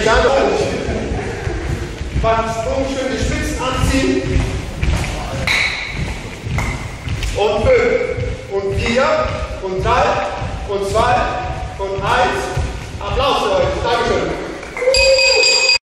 egal. Beim Sprung schön die Spitzen anziehen. Und fünf. Und vier. Und drei. Und zwei.